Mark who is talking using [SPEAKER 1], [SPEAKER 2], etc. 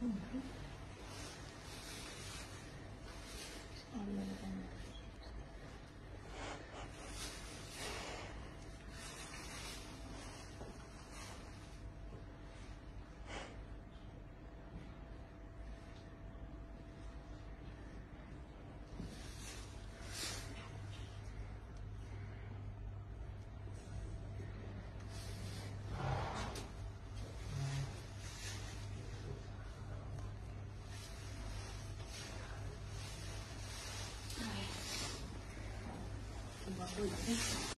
[SPEAKER 1] Mm-hmm.
[SPEAKER 2] un